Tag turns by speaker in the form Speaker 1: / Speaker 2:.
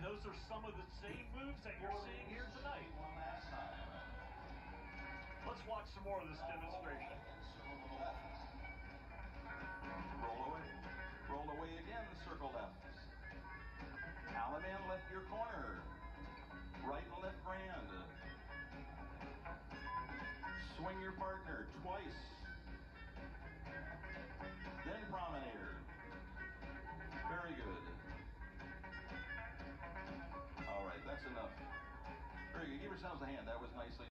Speaker 1: And those are some of the same moves that you're seeing here tonight. Let's watch some more of this demonstration.
Speaker 2: Roll away. Roll away again, circle left. Allemande, left your corner. Right and left grand. Swing your partner twice. comes the hand. That was nicely